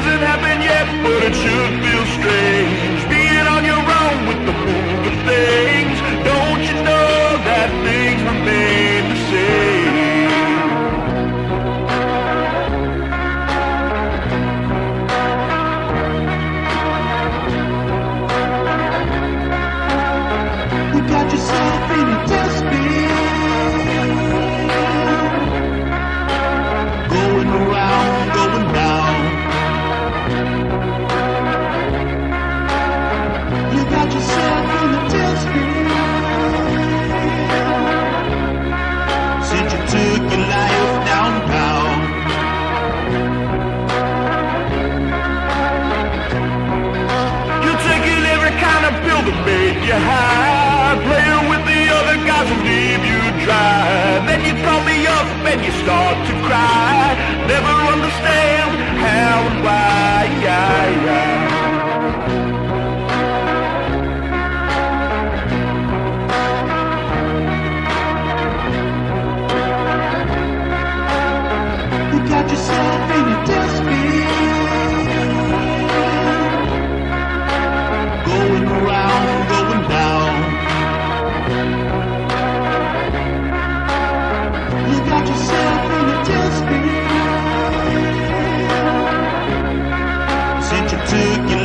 hasn't happened yet, but it should feel when you start to cry. Never understand how and why got yourself took you